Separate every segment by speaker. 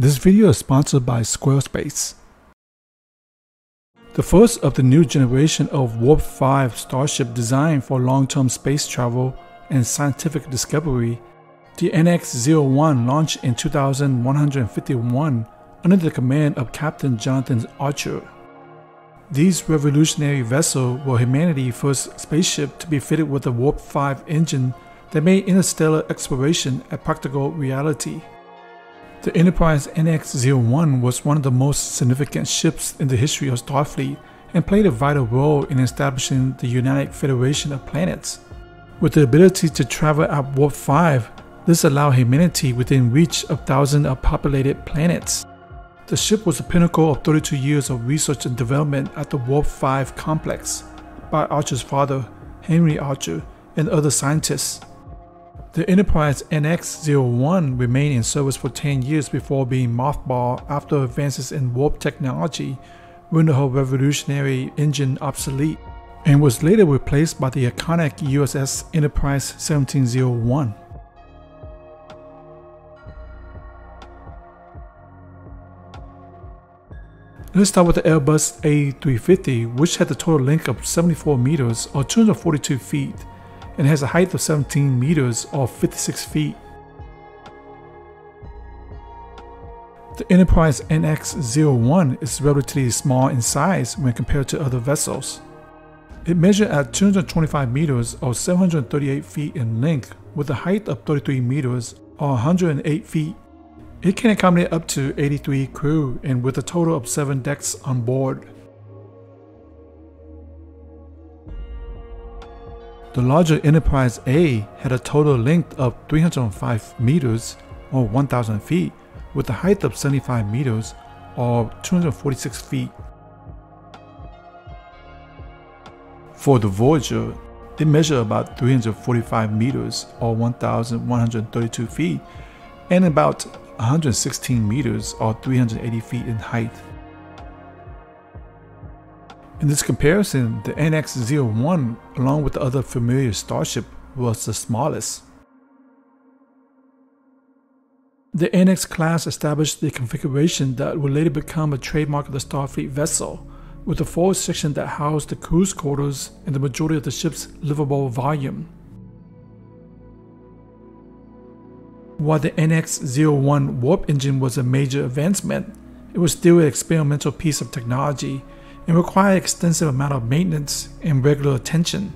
Speaker 1: This video is sponsored by Squarespace. The first of the new generation of Warp 5 starship designed for long-term space travel and scientific discovery, the NX-01 launched in 2151 under the command of Captain Jonathan Archer. These revolutionary vessels were humanity's first spaceship to be fitted with a Warp 5 engine that made interstellar exploration a practical reality. The Enterprise NX-01 was one of the most significant ships in the history of Starfleet and played a vital role in establishing the United Federation of Planets. With the ability to travel at Warp 5, this allowed humanity within reach of thousands of populated planets. The ship was the pinnacle of 32 years of research and development at the Warp 5 complex by Archer's father, Henry Archer, and other scientists. The Enterprise NX-01 remained in service for 10 years before being mothballed after advances in warp technology rendered her revolutionary engine obsolete, and was later replaced by the iconic USS Enterprise 1701. Let's start with the Airbus A350, which had a total length of 74 meters or 242 feet and has a height of 17 meters or 56 feet. The Enterprise NX-01 is relatively small in size when compared to other vessels. It measured at 225 meters or 738 feet in length with a height of 33 meters or 108 feet it can accommodate up to 83 crew and with a total of 7 decks on board. The larger Enterprise A had a total length of 305 meters or 1000 feet with a height of 75 meters or 246 feet. For the Voyager, they measure about 345 meters or 1132 feet and about 116 meters or 380 feet in height. In this comparison, the NX-01, along with the other familiar starship, was the smallest. The NX class established the configuration that would later become a trademark of the Starfleet vessel, with the forward section that housed the crew's quarters and the majority of the ship's livable volume. While the NX-01 warp engine was a major advancement, it was still an experimental piece of technology and require extensive amount of maintenance and regular attention.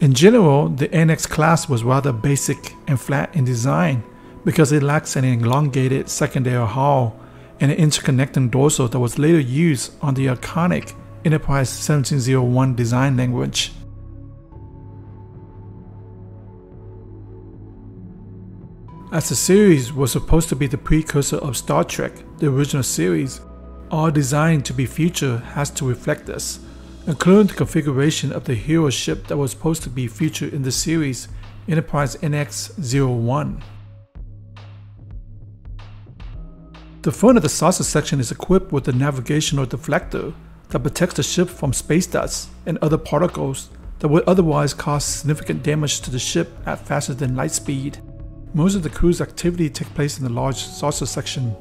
Speaker 1: In general, the NX class was rather basic and flat in design because it lacks an elongated secondary hull and an interconnecting dorsal that was later used on the iconic Enterprise 1701 design language. As the series was supposed to be the precursor of Star Trek, the original series, all design to be future has to reflect this, including the configuration of the hero ship that was supposed to be featured in the series, Enterprise NX-01. The front of the saucer section is equipped with a navigational deflector that protects the ship from space dust and other particles that would otherwise cause significant damage to the ship at faster than light speed. Most of the crew's activity take place in the large saucer section.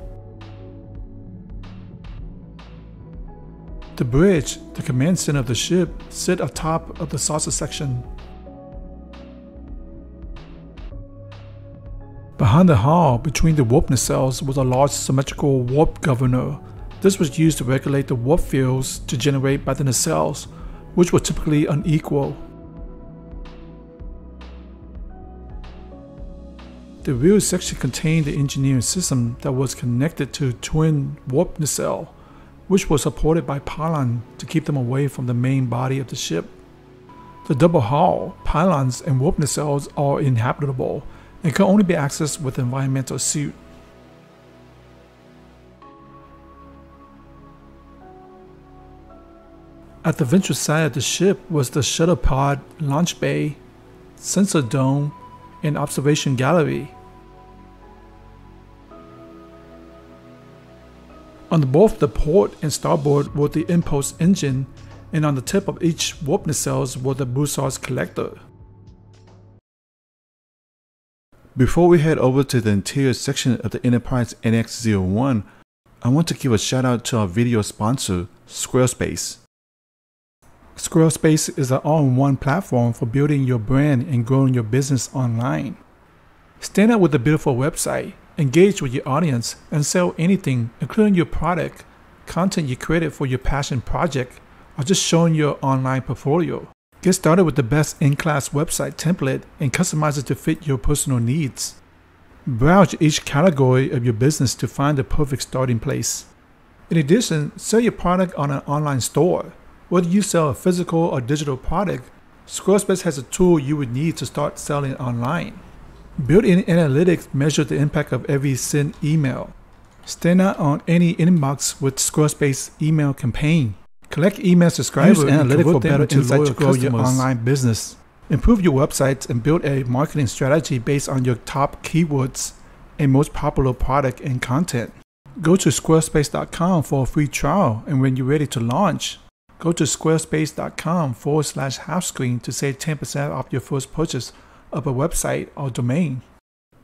Speaker 1: The bridge, the command center of the ship, sit atop of the saucer section. Behind the hull, between the warp nacelles, was a large symmetrical warp governor. This was used to regulate the warp fields to generate by the nacelles, which were typically unequal. The rear section contained the engineering system that was connected to twin warp nacelle, which was supported by pylons to keep them away from the main body of the ship. The double hull, pylons, and warp nacelles are inhabitable and can only be accessed with environmental suit. At the ventral side of the ship was the shuttle pod launch bay, sensor dome, and observation gallery. On both the port and starboard were the impulse engine, and on the tip of each warp nacelles was the Bussard's collector. Before we head over to the interior section of the Enterprise NX01, I want to give a shout out to our video sponsor, Squarespace. Squarespace is an all-in-one platform for building your brand and growing your business online. Stand out with a beautiful website, engage with your audience, and sell anything, including your product, content you created for your passion project, or just showing your online portfolio. Get started with the best in-class website template and customize it to fit your personal needs. Browse each category of your business to find the perfect starting place. In addition, sell your product on an online store. Whether you sell a physical or digital product, Squarespace has a tool you would need to start selling online. Built-in analytics measure the impact of every sent email. Stand out on any inbox with Squarespace email campaign. Collect email subscribers Use analytics for better insight to grow your online business. Improve your website and build a marketing strategy based on your top keywords and most popular product and content. Go to squarespace.com for a free trial, and when you're ready to launch, go to squarespace.com forward slash half screen to save 10% off your first purchase of a website or domain.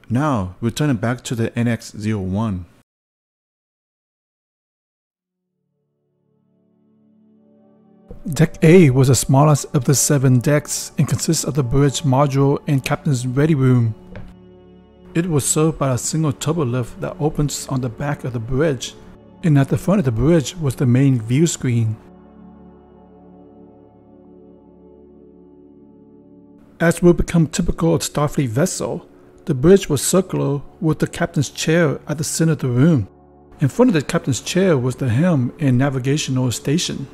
Speaker 1: Now, returning back to the NX01. Deck A was the smallest of the seven decks and consists of the bridge module and captain's ready room. It was served by a single turbo lift that opens on the back of the bridge, and at the front of the bridge was the main view screen. As will become typical of Starfleet vessel, the bridge was circular with the captain's chair at the center of the room. In front of the captain's chair was the helm and navigational station.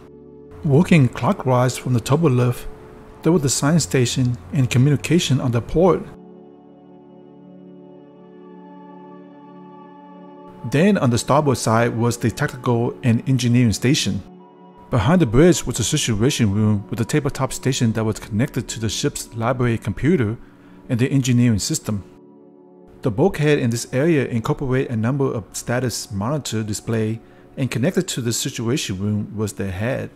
Speaker 1: Working clockwise from the turbo lift, there was the science station and communication on the port. Then on the starboard side was the tactical and engineering station. Behind the bridge was the situation room with a tabletop station that was connected to the ship's library computer and the engineering system. The bulkhead in this area incorporate a number of status monitor display and connected to the situation room was the head.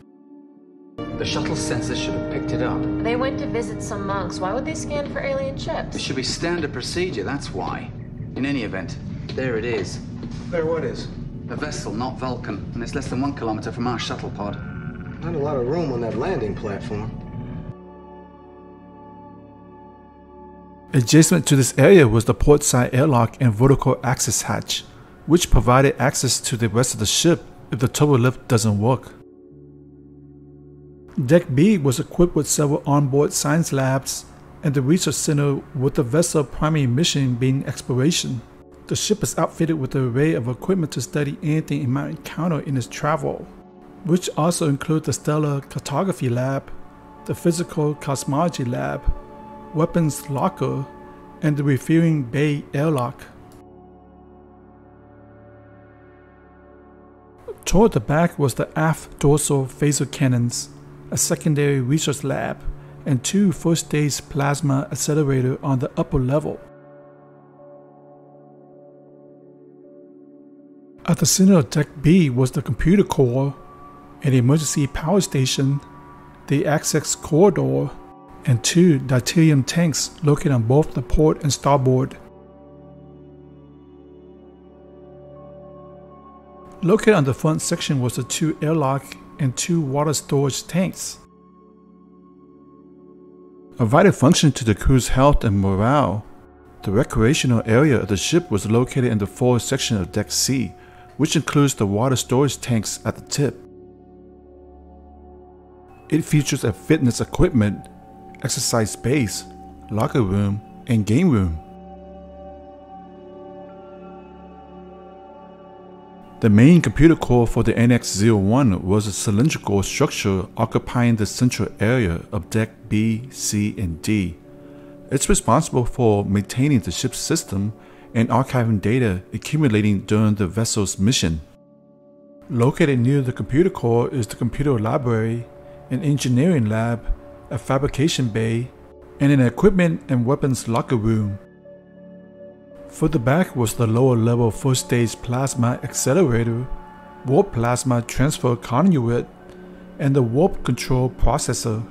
Speaker 2: The shuttle sensors should have picked it up.
Speaker 3: They went to visit some monks. Why would they scan for alien ships?
Speaker 2: It should be standard procedure, that's why. In any event, there it is.
Speaker 4: There what is?
Speaker 2: A vessel, not Vulcan, and it's less than one kilometer from our shuttle pod.
Speaker 4: Not a lot of room on that landing platform.
Speaker 1: Adjacent to this area was the port side airlock and vertical access hatch, which provided access to the rest of the ship if the turbo lift doesn't work. Deck B was equipped with several onboard science labs and the research center with the vessel primary mission being exploration. The ship is outfitted with an array of equipment to study anything it might encounter in its travel, which also include the stellar cartography lab, the physical cosmology lab, weapons locker, and the refueling bay airlock. Toward the back was the aft dorsal phaser cannons, a secondary research lab, and two first stage plasma accelerator on the upper level. At the center of Deck B was the computer core, an emergency power station, the access corridor, and two deuterium tanks located on both the port and starboard. Located on the front section was the two airlock and two water storage tanks. A vital function to the crew's health and morale, the recreational area of the ship was located in the forward section of Deck C, which includes the water storage tanks at the tip. It features a fitness equipment, exercise space, locker room, and game room. The main computer core for the NX-01 was a cylindrical structure occupying the central area of Deck B, C, and D. It's responsible for maintaining the ship's system and archiving data accumulating during the vessel's mission. Located near the computer core is the computer library, an engineering lab, a fabrication bay, and an equipment and weapons locker room. Further back was the lower level first stage plasma accelerator, warp plasma transfer conduit, and the warp control processor.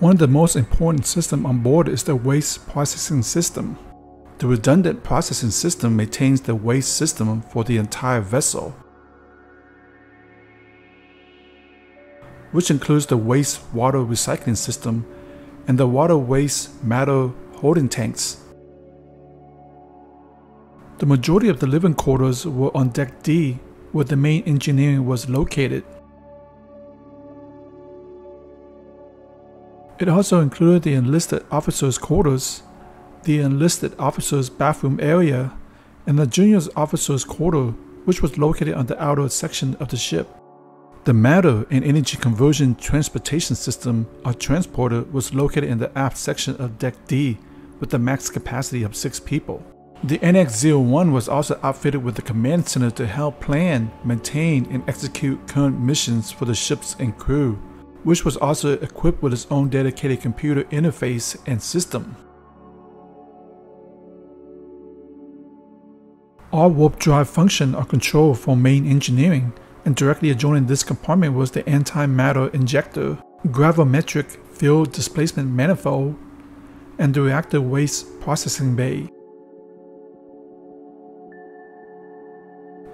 Speaker 1: One of the most important systems on board is the waste processing system. The redundant processing system maintains the waste system for the entire vessel, which includes the waste water recycling system and the water waste matter holding tanks. The majority of the living quarters were on Deck D, where the main engineering was located. It also included the enlisted officers' quarters, the enlisted officers' bathroom area, and the junior officers' quarter, which was located on the outer section of the ship. The matter and energy conversion transportation system or transporter was located in the aft section of Deck D with a max capacity of 6 people. The NX-01 was also outfitted with a command center to help plan, maintain, and execute current missions for the ships and crew, which was also equipped with its own dedicated computer interface and system. All warp drive function are controlled from main engineering, and directly adjoining this compartment was the antimatter injector, gravimetric field displacement manifold, and the reactor waste processing bay.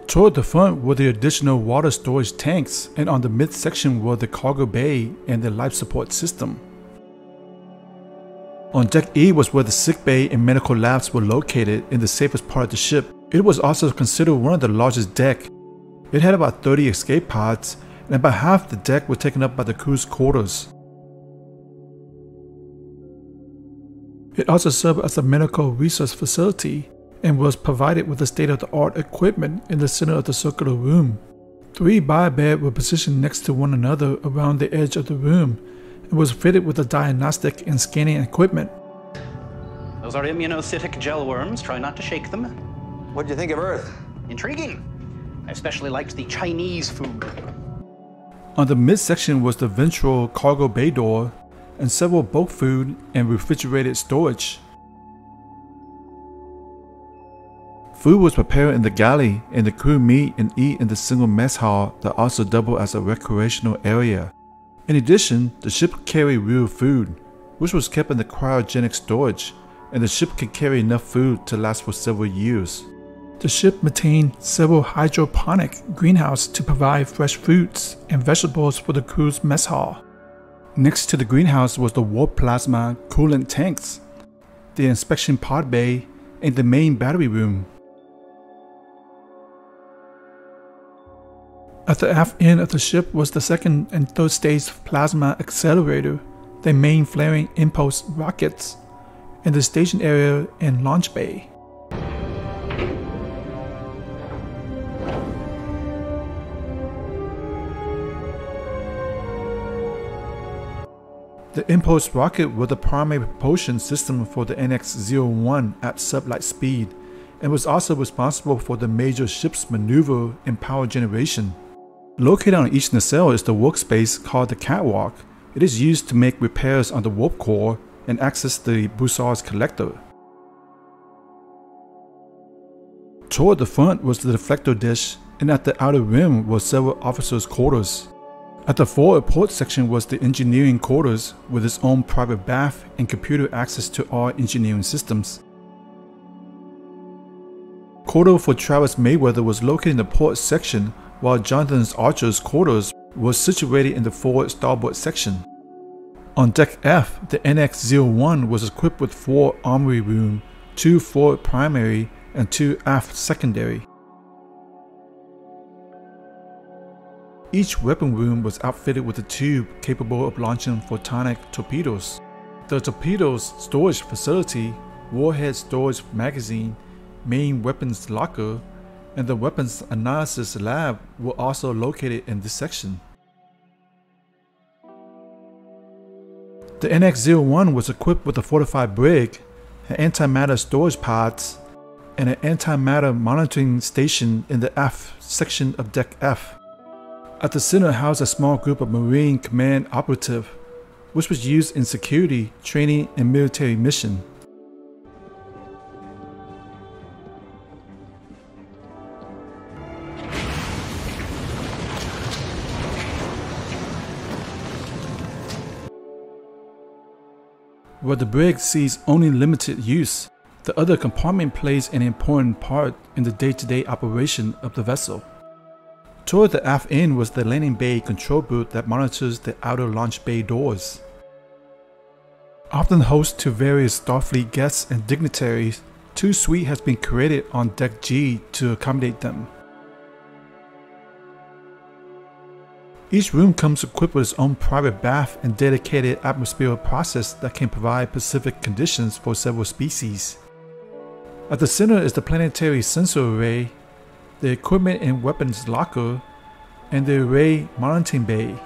Speaker 1: Toward the front were the additional water storage tanks, and on the midsection were the cargo bay and the life support system. On Deck E was where the sick bay and medical labs were located in the safest part of the ship. It was also considered one of the largest deck it had about 30 escape pods, and about half the deck was taken up by the crew's quarters. It also served as a medical resource facility and was provided with the state-of-the-art equipment in the center of the circular room. Three biobeds were positioned next to one another around the edge of the room and was fitted with the diagnostic and scanning equipment.
Speaker 5: Those are immunocytic gel worms. Try not to shake them.
Speaker 4: What do you think of Earth?
Speaker 5: Intriguing. I especially liked the Chinese food.
Speaker 1: On the midsection was the ventral cargo bay door and several bulk food and refrigerated storage. Food was prepared in the galley and the crew meet and eat in the single mess hall that also doubled as a recreational area. In addition, the ship carried real food, which was kept in the cryogenic storage, and the ship could carry enough food to last for several years. The ship maintained several hydroponic greenhouses to provide fresh fruits and vegetables for the crew's mess hall. Next to the greenhouse was the warp plasma coolant tanks, the inspection pod bay, and the main battery room. At the aft end of the ship was the second and third stage plasma accelerator, the main flaring impulse rockets, and the station area and launch bay. The impulse rocket was the primary propulsion system for the NX-01 at sublight speed and was also responsible for the major ship's maneuver and power generation. Located on each nacelle is the workspace called the catwalk. It is used to make repairs on the warp core and access the Bussard's collector. Toward the front was the deflector dish, and at the outer rim were several officers' quarters. At the forward port section was the engineering quarters with its own private bath and computer access to all engineering systems. Quarter for Travis Mayweather was located in the port section while Jonathan Archer's quarters was situated in the forward starboard section. On Deck F, the NX-01 was equipped with four armory room, two forward primary, and two aft secondary. Each weapon room was outfitted with a tube capable of launching photonic torpedoes. The torpedoes storage facility, warhead storage magazine, main weapons locker, and the weapons analysis lab were also located in this section. The NX-01 was equipped with a fortified brig, an antimatter storage pods, and an antimatter monitoring station in the F section of Deck F. At the center housed a small group of Marine Command operative, which was used in security, training, and military mission. where the brig sees only limited use, the other compartment plays an important part in the day-to-day operation of the vessel. Toward the aft end was the landing bay control booth that monitors the outer launch bay doors. Often host to various Starfleet guests and dignitaries, two suite has been created on Deck G to accommodate them. Each room comes equipped with its own private bath and dedicated atmospheric process that can provide specific conditions for several species. At the center is the planetary sensor array, the equipment and weapons locker, and the array monitoring bay.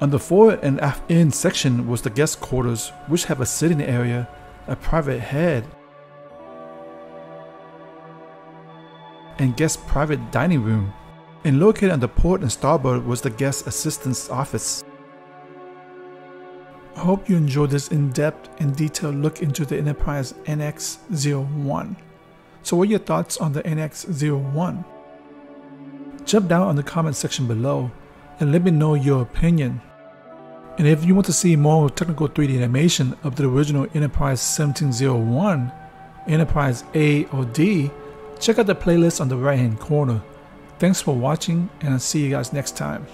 Speaker 1: On the forward and aft end section was the guest quarters, which have a sitting area, a private head, and guest private dining room. And located on the port and starboard was the guest assistant's office. I hope you enjoyed this in-depth and detailed look into the Enterprise NX-01. So what are your thoughts on the NX-01? Jump down on the comment section below and let me know your opinion. And if you want to see more technical 3D animation of the original Enterprise 1701, Enterprise A or D, check out the playlist on the right hand corner. Thanks for watching and I'll see you guys next time.